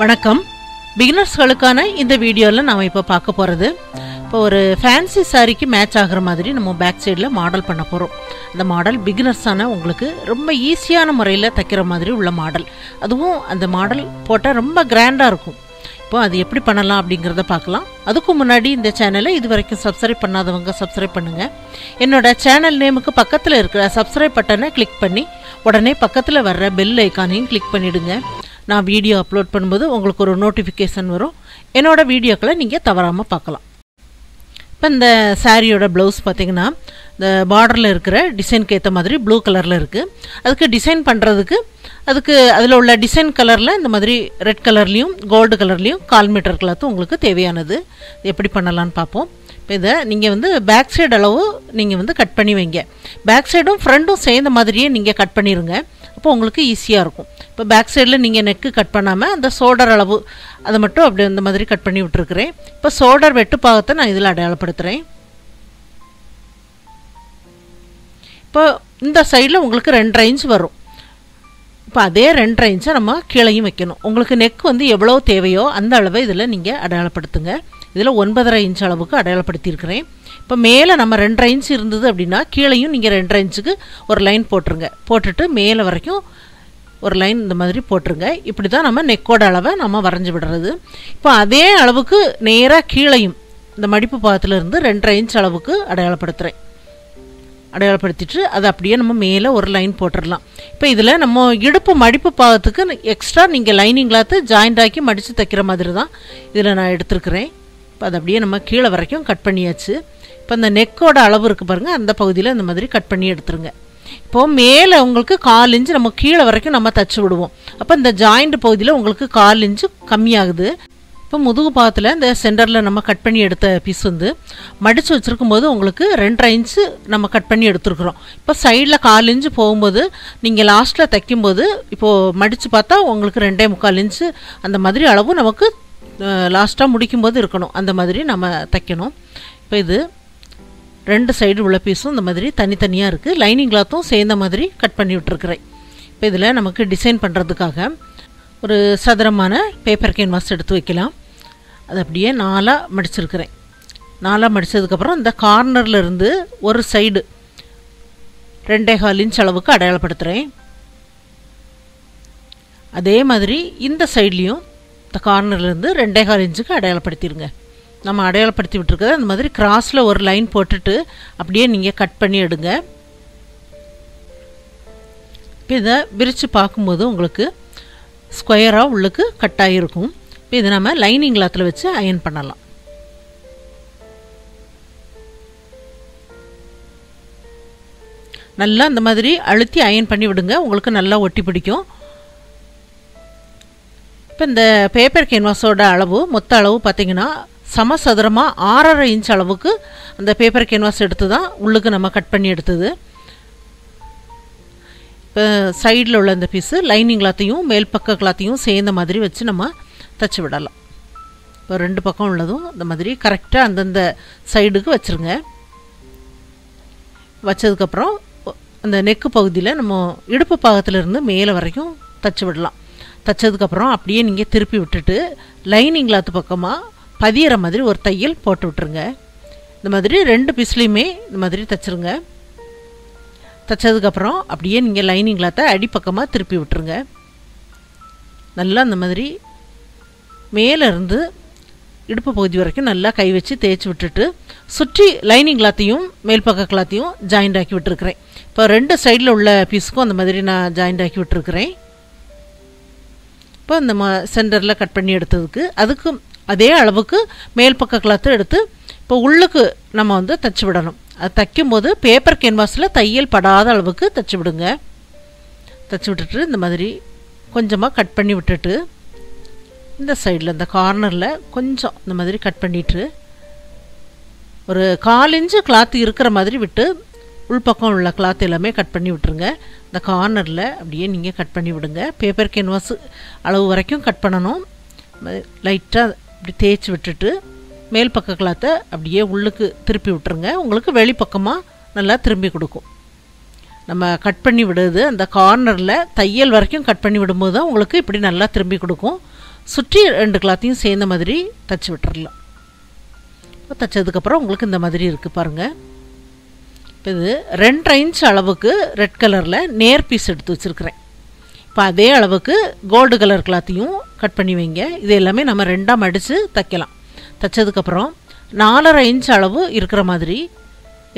வணக்கம். பிகினர்ஸ்களுக்கான இந்த வீடியோவில் நாம் இப்போ பார்க்க போகிறது இப்போ ஒரு ஃபேன்சி சாரிக்கு மேட்ச் ஆகிற மாதிரி நம்ம பேக் சைடில் மாடல் பண்ண போகிறோம் அந்த மாடல் பிகினர்ஸான உங்களுக்கு ரொம்ப ஈஸியான முறையில் தைக்கிற மாதிரி உள்ள மாடல் அதுவும் அந்த மாடல் போட்டால் ரொம்ப கிராண்டாக இருக்கும். இப்போ அது எப்படி பண்ணலாம் அப்படிங்கிறத பார்க்கலாம். அதுக்கு முன்னாடி இந்த சேனலை இது வரைக்கும் சப்ஸ்கிரைப் பண்ணாதவங்க சப்ஸ்கிரைப் பண்ணுங்கள் என்னோட சேனல் நேமுக்கு பக்கத்தில் இருக்கிற சப்ஸ்கிரைப் பட்டனை கிளிக் பண்ணி உடனே பக்கத்தில் வர்ற பெல் ஐக்கானையும் கிளிக் பண்ணிவிடுங்க நான் வீடியோ அப்லோட் பண்ணும்போது உங்களுக்கு ஒரு நோட்டிஃபிகேஷன் வரும். என்னோடய வீடியோக்களை நீங்கள் தவறாமல் பார்க்கலாம். இப்போ இந்த சாரியோட ப்ளவுஸ் பார்த்தீங்கன்னா இந்த பார்டரில் இருக்கிற டிசைனுக்கு ஏற்ற மாதிரி ப்ளூ கலரில் இருக்குது அதுக்கு டிசைன் பண்ணுறதுக்கு அதுக்கு அதில் உள்ள டிசைன் கலரில் இந்த மாதிரி ரெட் கலர்லேயும் கோல்டு கலர்லேயும் கால் மீட்டர் கிளாத்தும் உங்களுக்கு தேவையானது. எப்படி பண்ணலான்னு பார்ப்போம். இப்போ இதை நீங்கள் வந்து பேக் சைடு அளவு நீங்கள் வந்து கட் பண்ணி வைங்க. பேக் சைடும் ஃப்ரண்ட்டும் சேர்ந்த மாதிரியே நீங்கள் கட் பண்ணிடுங்க அப்போ உங்களுக்கு ஈஸியாக இருக்கும். இப்போ பேக் சைடில் நீங்கள் நெக்கு கட் பண்ணாமல் அந்த சோடர் அளவு அதை மட்டும் அப்படி அந்த மாதிரி கட் பண்ணி விட்டுருக்குறேன். இப்போ சோடர் வெட்டு பாகத்தை நான் இதில் அடையாளப்படுத்துகிறேன் இப்போ இந்த சைடில் உங்களுக்கு ரெண்டு இன்ச் வரும். இப்போ அதே ரெண்டு இன்ச்சை நம்ம கீழையும் வைக்கணும். உங்களுக்கு நெக் வந்து எவ்வளோ தேவையோ அந்த அளவை இதில் நீங்கள் அடையாளப்படுத்துங்க. இதில் ஒன்பதரை இன்ச் அளவுக்கு அடையாளப்படுத்தியிருக்கிறேன். இப்போ மேலே நம்ம ரெண்டரை இன்ச் இருந்தது அப்படின்னா கீழையும் நீங்கள் ரெண்டரை இன்ச்சுக்கு ஒரு லைன் போட்டுருங்க. போட்டுட்டு மேலே வரைக்கும் ஒரு லைன் இந்த மாதிரி போட்டுருங்க. இப்படி தான் நம்ம நெக்கோட அளவை நம்ம வரைஞ்சி விடுறது. இப்போ அதே அளவுக்கு நேராக கீழையும் இந்த மடிப்பு பாகத்தில் இருந்து ரெண்டரை இன்ச் அளவுக்கு அடையாளப்படுத்துகிறேன் அடையாளப்படுத்திட்டு அதை அப்படியே நம்ம மேலே ஒரு லைன் போட்டுடலாம். இப்போ இதில் நம்ம இடுப்பு மடிப்பு பாகத்துக்கு எக்ஸ்ட்ரா நீங்கள் லைனிங் கிளாத்து ஜாயிண்ட் ஆக்கி மடித்து தைக்கிற மாதிரி தான் இதில் நான் எடுத்துருக்கிறேன். இப்போ அதை அப்படியே நம்ம கீழே வரைக்கும் கட் பண்ணியாச்சு. இப்போ இந்த நெக்கோட அளவு இருக்குது பாருங்கள் அந்த பகுதியில் அந்த மாதிரி கட் பண்ணி எடுத்துருங்க. இப்போது மேலே உங்களுக்கு கால் இன்ச்சு நம்ம கீழே வரைக்கும் நம்ம தச்சு விடுவோம். அப்போ இந்த ஜாயிண்ட் பகுதியில் உங்களுக்கு கால் இன்ச்சு கம்மியாகுது. இப்போ முதுகு பாகத்தில் இந்த சென்டரில் நம்ம கட் பண்ணி எடுத்த பீஸ் வந்து மடித்து வச்சுருக்கும் போது உங்களுக்கு ரெண்டரை இன்ச்சு நம்ம கட் பண்ணி எடுத்துருக்குறோம். இப்போ சைடில் கால் இன்ச்சு போகும்போது நீங்கள் லாஸ்ட்டில் தைக்கும்போது இப்போது மடித்து பார்த்தா உங்களுக்கு ரெண்டே முக்கால் இன்ச்சு அந்த மாதிரி அளவு நமக்கு லாஸ்ட்டாக முடிக்கும்போது இருக்கணும். அந்த மாதிரி நம்ம தைக்கணும். இப்போ இது ரெண்டு சைடு உள்ள பீஸும் இந்த மாதிரி தனித்தனியாக இருக்குது லைனிங் கிளாத்தும் சேர்ந்த மாதிரி கட் பண்ணி விட்டுருக்குறேன். இப்போ இதில் நமக்கு டிசைன் பண்ணுறதுக்காக ஒரு சதுரமான பேப்பர் கேன்வாஸ் எடுத்து வைக்கலாம். அது அப்படியே நாலாக மடிச்சிருக்கிறேன். நாலாக மடித்ததுக்கப்புறம் இந்த கார்னர்லேருந்து ஒரு சைடு ரெண்டே கால் இன்ச் அளவுக்கு அடையாளப்படுத்துகிறேன் அதே மாதிரி இந்த சைட்லேயும் இந்த கார்னர்லேருந்து ரெண்டே கால் இன்ச்சுக்கு அடையாளப்படுத்திடுங்க நம்ம அடையாளப்படுத்தி விட்டுருக்கத அந்த மாதிரி கிராஸில் ஒரு லைன் போட்டுட்டு அப்படியே நீங்கள் கட் பண்ணி எடுங்க. இப்போ இதை விரித்து பார்க்கும்போது உங்களுக்கு ஸ்கொயராக உள்ளுக்கு கட் ஆகிருக்கும் இப்போ இதை நம்ம லைனிங் கிளாத்தில் வச்சு அயன் பண்ணலாம். நல்லா இந்த மாதிரி அழுத்தி அயன் பண்ணி விடுங்க. உங்களுக்கு நல்லா ஒட்டி பிடிக்கும். இப்போ இந்த பேப்பர் கேன்வாஸோட அளவு மொத்த அளவு பார்த்திங்கன்னா சமசதுரமாக ஆறரை இன்ச் அளவுக்கு அந்த பேப்பர் கேன்வாஸ் எடுத்து தான் உள்ளுக்கு நம்ம கட் பண்ணி எடுத்தது. இப்போ சைடில் உள்ள இந்த பீஸு லைனிங் கிளாத்தையும் மேல் பக்க கிளாத்தையும் சேர்ந்த மாதிரி வச்சு நம்ம தைச்சி விடலாம். இப்போ ரெண்டு பக்கம் உள்ளதும் இந்த மாதிரி கரெக்டாக அந்தந்த சைடுக்கு வச்சுருங்க. வச்சதுக்கப்புறம் அந்த நெக்கு பகுதியில் நம்ம இடுப்பு பாகத்திலிருந்து மேலே வரைக்கும் தைச்சி விடலாம். தைச்சதுக்கப்புறம் அப்படியே நீங்கள் திருப்பி விட்டுட்டு லைனிங் கிளாத்து பக்கமாக பதியிற மாதிரி ஒரு தையல் போட்டு விட்டுருங்க. இந்த மாதிரி ரெண்டு பீஸ்லேயுமே இந்த மாதிரி தைச்சிருங்க. தைச்சதுக்கப்புறம் அப்படியே நீங்கள் லைனிங் கிளாத்தை அடிப்பக்கமாக திருப்பி விட்டுருங்க. நல்லா அந்த மாதிரி மேலேருந்து இடுப்பு பகுதி வரைக்கும் நல்லா கை வச்சு தேய்ச்சி விட்டுட்டு சுற்றி லைனிங் கிளாத்தையும் மேல் பக்க கிளாத்தையும் ஜாயிண்ட் ஆக்கி விட்டுருக்குறேன். இப்போ ரெண்டு சைடில் உள்ள பீஸுக்கும் அந்த மாதிரி நான் ஜாயிண்ட் ஆக்கி விட்டுருக்குறேன். இப்போ இந்த மா சென்டரில் கட் பண்ணி எடுத்ததுக்கு அதுக்கும் அதே அளவுக்கு மேல் பக்க கிளாத்து எடுத்து இப்போ உள்ளுக்கு நம்ம வந்து தைச்சி விடணும். அது தைக்கும்போது பேப்பர் கேன்வாஸில் தையல் படாத அளவுக்கு தைச்சி விடுங்க. தைச்சி விட்டுட்டு இந்த மாதிரி கொஞ்சமாக கட் பண்ணி விட்டுட்டு இந்த சைடில் இந்த கார்னரில் கொஞ்சம் இந்த மாதிரி கட் பண்ணிட்டு ஒரு கால் இன்ச்சு கிளாத்து இருக்கிற மாதிரி விட்டு உள்பக்கம் உள்ள கிளாத் எல்லாமே கட் பண்ணி விட்டுருங்க. இந்த கார்னரில் அப்படியே நீங்கள் கட் பண்ணி விடுங்க. பேப்பர் கேன்வாஸ் அளவு வரைக்கும் கட் பண்ணணும். லைட்டாக இப்படி தேய்ச்சி விட்டுட்டு மேல் பக்க கிளாத்தை அப்படியே உள்ளுக்கு திருப்பி விட்டுருங்க. உங்களுக்கு வெளிப்பக்கமாக நல்லா திரும்பி கொடுக்கும். நம்ம கட் பண்ணி விடுறது அந்த கார்னரில் தையல் வரைக்கும் கட் பண்ணி விடும்போது தான் உங்களுக்கு இப்படி நல்லா திரும்பி கொடுக்கும். சுற்றி ரெண்டு கிளாத்தையும் சேர்ந்த மாதிரி தச்சு விட்டுறலாம். இப்போ தைச்சதுக்கப்புறம் உங்களுக்கு இந்த மாதிரி இருக்குது பாருங்கள் இப்போ இது ரெண்டரை இன்ச் அளவுக்கு ரெட் கலரில் நேர் பீஸ் எடுத்து வச்சுருக்கிறேன். இப்போ அதே அளவுக்கு கோல்டு கலர் கிளாத்தையும் கட் பண்ணி வைங்க. இது எல்லாமே நம்ம ரெண்டாக மடித்து தைக்கலாம். தைச்சதுக்கப்புறம் நாலரை இன்ச் அளவு இருக்கிற மாதிரி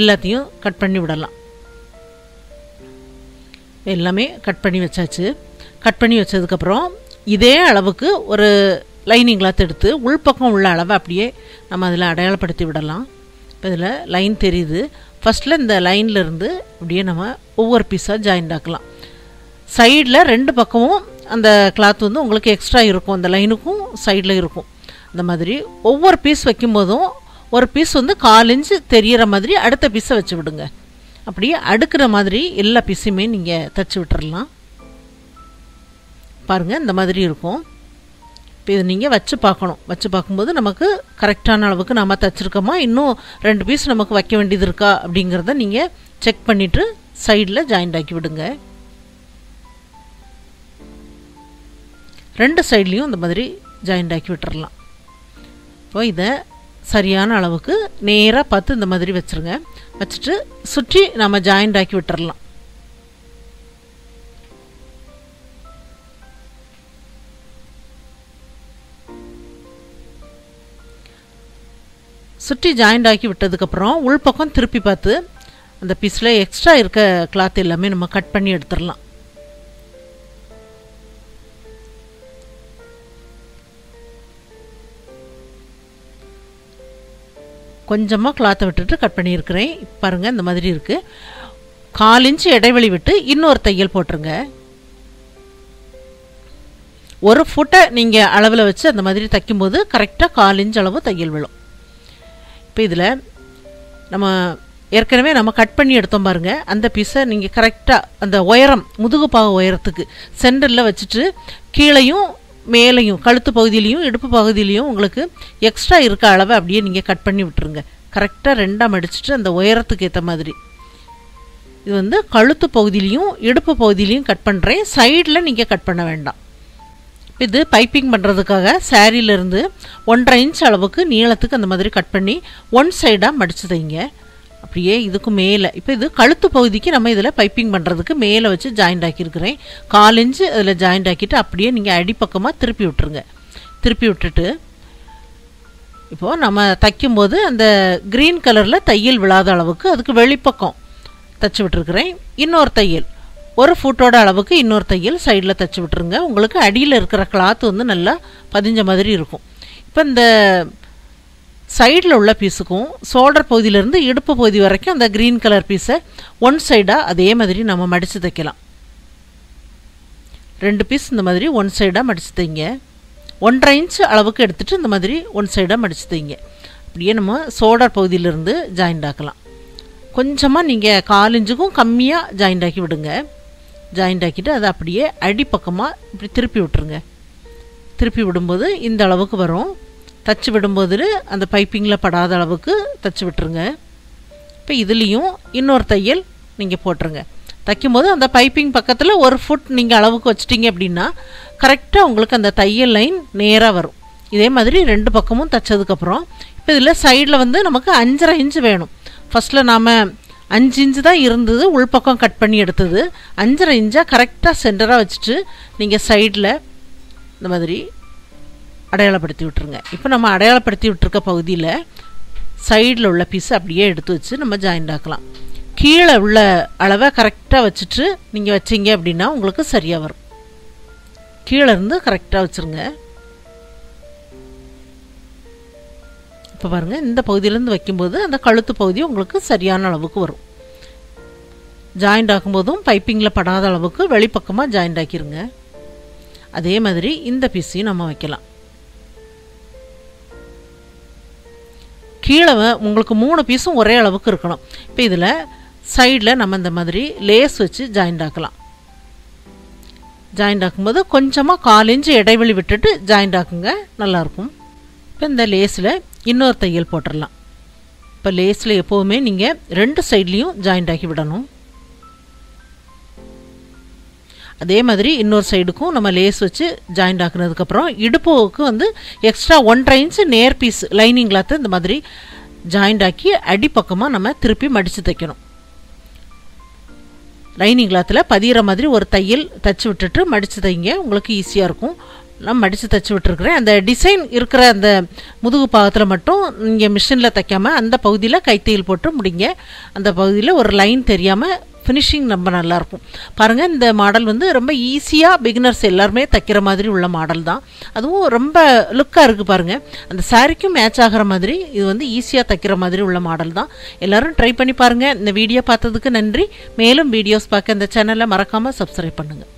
எல்லாத்தையும் கட் பண்ணி விடலாம். எல்லாமே கட் பண்ணி வச்சாச்சு. கட் பண்ணி வச்சதுக்கப்புறம் இதே அளவுக்கு ஒரு லைனிங் கிளாத் எடுத்து உள்பக்கம் உள்ள அளவை அப்படியே நம்ம அதில் அடையாளப்படுத்தி விடலாம். இப்போ இதில் லைன் தெரியுது. ஃபஸ்ட்டில் இந்த லைனில் இருந்து அப்படியே நம்ம ஒவ்வொரு பீஸாக ஜாயிண்ட் ஆக்கலாம். சைடில் ரெண்டு பக்கமும் அந்த கிளாத் வந்து உங்களுக்கு எக்ஸ்ட்ரா இருக்கும். அந்த லைனுக்கும் சைடில் இருக்கும். அந்த மாதிரி ஒவ்வொரு பீஸ் வைக்கும்போதும் ஒரு பீஸ் வந்து கால் இன்ச்சு தெரியிற மாதிரி அடுத்த பீஸை வச்சு விடுங்க. அப்படியே அடுக்கிற மாதிரி எல்லா பீஸையுமே நீங்கள் தைச்சி விட்டுறலாம். பாருங்கள் இந்த மாதிரி இருக்கும். இப்போ இது நீங்கள் வச்சு பார்க்கணும். வச்சு பார்க்கும்போது நமக்கு கரெக்டான அளவுக்கு நம்ம தைச்சிருக்கோமா? இன்னும் ரெண்டு பீஸ் நமக்கு வைக்க வேண்டியது இருக்கா? அப்படிங்கிறத நீங்கள் செக் பண்ணிவிட்டு சைடில் ஜாயிண்ட் ஆக்கி விடுங்க. ரெண்டு சைட்லேயும் இந்த மாதிரி ஜாயிண்ட் ஆக்கி விட்டுறலாம். இப்போ இதை சரியான அளவுக்கு நேராக பார்த்து இந்த மாதிரி வச்சுருங்க. வச்சுட்டு சுற்றி நம்ம ஜாயிண்ட் ஆக்கி விட்டுறலாம். சுற்றி ஜாயிண்ட் ஆக்கி விட்டதுக்கப்புறம் உள்பக்கம் திருப்பி பார்த்து அந்த பீஸில் எக்ஸ்ட்ரா இருக்க கிளாத் எல்லாமே நம்ம கட் பண்ணி எடுத்துடலாம். கொஞ்சமாக கிளாத்தை விட்டுட்டு கட் பண்ணியிருக்கிறேன். பாருங்கள் இந்த மாதிரி இருக்குது கால் இன்ச்சு இடைவெளி விட்டு இன்னொரு தையல் போட்டுருங்க. ஒரு ஃபுட்டை நீங்கள் அளவில் வச்சு அந்த மாதிரி தைக்கும்போது கரெக்டாக கால் இன்ச் அளவு தையல் விழும். இப்போ இதில் நம்ம ஏற்கனவே நம்ம கட் பண்ணி எடுத்தோம் பாருங்கள் அந்த பீஸை நீங்கள் கரெக்டாக அந்த உயரம் முதுகு பாக உயரத்துக்கு சென்டரில் வச்சுட்டு கீழையும் மேலையும் கழுத்து பகுதியிலையும் இடுப்பு பகுதியிலையும் உங்களுக்கு எக்ஸ்ட்ரா இருக்க அளவை அப்படியே நீங்கள் கட் பண்ணி விட்டுருங்க. கரெக்டாக ரெண்டாக மடிச்சுட்டு அந்த உயரத்துக்கு ஏற்ற மாதிரி. இது வந்து கழுத்து பகுதியிலையும் இடுப்பு பகுதியிலையும் கட் பண்ணுறேன் சைடில் நீங்கள் கட் பண்ண வேண்டாம். இது பைப்பிங் பண்ணுறதுக்காக சாரீலேருந்து ஒன்றரை இன்ச் அளவுக்கு நீளத்துக்கு அந்த மாதிரி கட் பண்ணி ஒன் சைடாக மடிச்சு தைங்க அப்படியே இதுக்கு மேலே. இப்போ இது கழுத்து பகுதிக்கு நம்ம இதில் பைப்பிங் பண்ணுறதுக்கு மேலே வச்சு ஜாயிண்ட் ஆக்கியிருக்கிறேன். கால் இன்ச்சு அதில் ஜாயிண்ட் ஆக்கிட்டு அப்படியே நீங்கள் அடிப்பக்கமாக திருப்பி விட்டுருங்க. திருப்பி விட்டுட்டு இப்போது நம்ம தைக்கும்போது அந்த க்ரீன் கலரில் தையல் விழாத அளவுக்கு அதுக்கு வெளிப்பக்கம் தைச்சி விட்டுருக்குறேன். இன்னொரு தையல். ஒரு ஃபுட்டோட அளவுக்கு இன்னொரு தையல் சைடில் தைச்சி விட்டுருங்க. உங்களுக்கு அடியில் இருக்கிற கிளாத் வந்து நல்லா பதிஞ்ச மாதிரி இருக்கும். இப்போ இந்த சைடில் உள்ள பீஸுக்கும் ஷோல்டர் பகுதியிலேருந்து இடுப்பு பகுதி வரைக்கும் அந்த க்ரீன் கலர் பீஸை ஒன் சைடாக அதே மாதிரி நம்ம மடித்து தைக்கலாம். ரெண்டு பீஸ் இந்த மாதிரி ஒன் சைடாக மடித்து தைங்க. ஒன்றரை இன்ச் அளவுக்கு எடுத்துகிட்டு இந்த மாதிரி ஒன் சைடாக மடித்து தைங்க. அப்படியே நம்ம ஷோல்டர் பகுதியிலேருந்து ஜாயிண்ட் ஆக்கலாம். கொஞ்சமாக நீங்கள் கால் இன்ச்சுக்கும் கம்மியாக ஜாயிண்ட் ஆக்கி விடுங்க. ஜாயிண்ட் ஆக்கிட்டு அதை அப்படியே அடிப்பக்கமாக இப்படி திருப்பி விட்டுருங்க. திருப்பி விடும்போது இந்த அளவுக்கு வரும். தச்சு விடும்போது அந்த பைப்பிங்கில் படாத அளவுக்கு தச்சு விட்டுருங்க. இப்போ இதுலேயும் இன்னொரு தையல் நீங்கள் போட்டுருங்க. தைக்கும்போது அந்த பைப்பிங் பக்கத்தில் ஒரு ஃபுட் நீங்கள் அளவுக்கு வச்சிட்டிங்க அப்படின்னா கரெக்டாக உங்களுக்கு அந்த தையல் லைன் நேராக வரும். இதே மாதிரி ரெண்டு பக்கமும் தைச்சதுக்கப்புறம் இப்போ இதில் சைடில் வந்து நமக்கு அஞ்சரை இன்ச்சு வேணும். ஃபஸ்ட்டில் நாம் அஞ்சு இன்ச்சு தான் இருந்தது உள்பக்கம் கட் பண்ணி எடுத்தது. அஞ்சரை இன்ச்சாக கரெக்டாக சென்டராக வச்சுட்டு நீங்கள் சைடில் இந்த மாதிரி அடையாளப்படுத்தி விட்டுருங்க. இப்போ நம்ம அடையாளப்படுத்தி விட்டுருக்க பகுதியில் சைடில் உள்ள பீஸை அப்படியே எடுத்து வச்சு நம்ம ஜாயிண்ட் ஆக்கலாம். கீழே உள்ள அளவை கரெக்டாக வச்சுட்டு நீங்கள் வச்சிங்க அப்படின்னா உங்களுக்கு சரியாக வரும். கீழே இருந்து கரெக்டாக வச்சுருங்க. இப்போ பாருங்கள் இந்த பகுதியிலேருந்து வைக்கும்போது அந்த கழுத்து பகுதி உங்களுக்கு சரியான அளவுக்கு வரும். ஜாயிண்ட் ஆக்கும்போதும் பைப்பிங்கில் படாத அளவுக்கு வெளிப்பக்கமாக ஜாயிண்ட் ஆக்கிருங்க. அதே மாதிரி இந்த பீஸையும் நம்ம வைக்கலாம். கீழே உங்களுக்கு மூணு பீஸும் ஒரே அளவுக்கு இருக்கணும். இப்போ இதில் சைடில் நம்ம இந்த மாதிரி லேஸ் வச்சு ஜாயிண்ட் ஆக்கலாம். ஜாயிண்ட் ஆக்கும்போது கொஞ்சமாக கால் இன்ச்சு இடைவெளி விட்டுட்டு ஜாயிண்ட் ஆக்குங்க நல்லாயிருக்கும் இப்போ இந்த லேஸில் இன்னொரு தையல் போட்டுடலாம் இப்போ லேஸில் எப்போவுமே நீங்கள் ரெண்டு சைட்லேயும் ஜாயிண்ட் ஆக்கி விடணும். அதே மாதிரி இன்னொரு சைடுக்கும் நம்ம லேஸ் வச்சு ஜாயிண்ட் ஆக்குனதுக்கப்புறம் இடுப்புக்கு வந்து எக்ஸ்ட்ரா ஒன்றரை இன்ச்சு நேர் பீஸ் லைனிங் கிளாத்து இந்த மாதிரி ஜாயிண்ட் ஆக்கி அடிப்பக்கமாக நம்ம திருப்பி மடித்து தைக்கணும். லைனிங் கிளாத்தில் பதிகிற மாதிரி ஒரு தையல் தச்சு விட்டுட்டு மடித்து தைங்க உங்களுக்கு ஈஸியாக இருக்கும். நான் மடித்து தைச்சி விட்டுருக்குறேன். அந்த டிசைன் இருக்கிற அந்த முதுகு பாகத்தில் மட்டும் நீங்கள் மிஷினில் தைக்காமல் அந்த பகுதியில் கைத்தையல் போட்டு முடிங்க. அந்த பகுதியில் ஒரு லைன் தெரியாமல் ஃபினிஷிங் ரொம்ப நல்லாயிருக்கும் பாருங்கள் இந்த மாடல் வந்து ரொம்ப ஈஸியாக பிகினர்ஸ் எல்லாருமே தைக்கிற மாதிரி உள்ள மாடல் தான். அதுவும் ரொம்ப லுக்காக இருக்குது பாருங்கள் அந்த சாரிக்கும் மேட்ச் ஆகிற மாதிரி இது வந்து ஈஸியாக தைக்கிற மாதிரி உள்ள மாடல் தான். எல்லோரும் ட்ரை பண்ணி பாருங்கள் இந்த வீடியோ பார்த்ததுக்கு நன்றி. மேலும் வீடியோஸ் பார்க்க இந்த சேனலை மறக்காமல் சப்ஸ்கிரைப் பண்ணுங்கள்